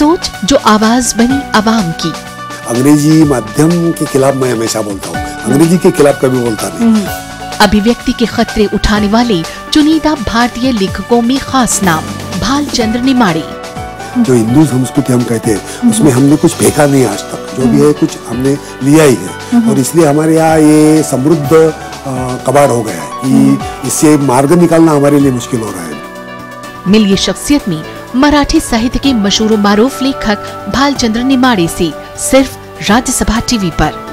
सोच जो आवाज़ बनी आवाम की। अंग्रेज़ी माध्यम के खिलाफ मैं हमेशा बोलता हूँ। अंग्रेज़ी के खिलाफ कभी बोलता नहीं। अभिव्यक्ति के खतरे उठाने वाले चुनिंदा भारतीय लेखकों में खास नाम भालचंद्र निमाड़ी। जो हिंदू संस्कृति हम कहते हैं उसमें हमने कुछ फेंका नहीं आज तक। जो भी है कुछ हमने लिया ही है। और इसलिए हमारे यहाँ ये समृद्ध कबाड़ हो गया है कि इससे मार्ग निकालना हमारे लिए मुश्किल हो रहा है। मिलिए शख्सियत में मराठी साहित्य के मशहूर मारूफ लेखक भालचंद्र निमाड़े से सिर्फ़ राज्यसभा टीवी पर।